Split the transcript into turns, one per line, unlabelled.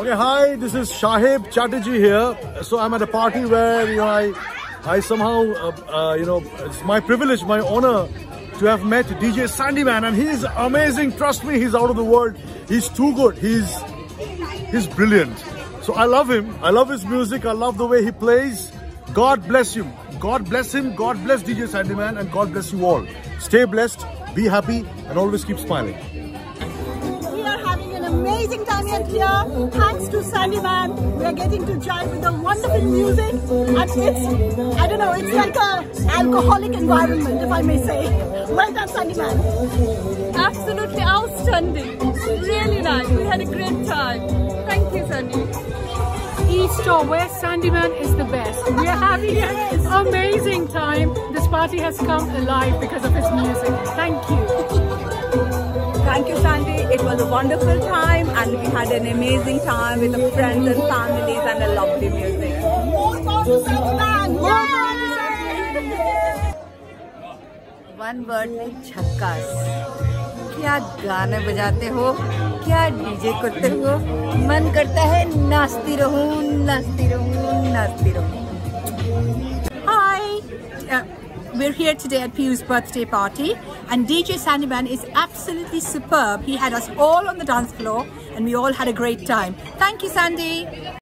Okay, hi, this is Saheb Chatterjee here. So I'm at a party where, you know, I, I somehow, uh, uh, you know, it's my privilege, my honor to have met DJ Sandyman and he's amazing. Trust me, he's out of the world. He's too good. He's, he's brilliant. So I love him. I love his music. I love the way he plays. God bless him. God bless him. God bless DJ Sandyman and God bless you all. Stay blessed, be happy and always keep smiling
amazing time here. Thanks to Sandyman, we are getting to join with the wonderful music. And it's, I don't know, it's like a alcoholic environment, if I may say. Well done, Sandyman.
Absolutely outstanding. Really nice. We had a great time. Thank you, Sandy.
East or West, Sandyman is the best. We are having an amazing time. This party has come alive because of his music. Thank you.
Thank you, Sandy. It was a wonderful time and we had an amazing time with the friends and families and a lovely music.
One word में क्या गाने बजाते हो क्या DJ करते हो मन करता है नाचती रहूँ नाचती रहूँ नाचती रहूँ
Hi! We're here today at Pieu's birthday party and DJ Sandyman is absolutely superb. He had us all on the dance floor and we all had a great time. Thank you, Sandy.